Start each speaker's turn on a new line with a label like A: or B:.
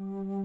A: Mm-hmm.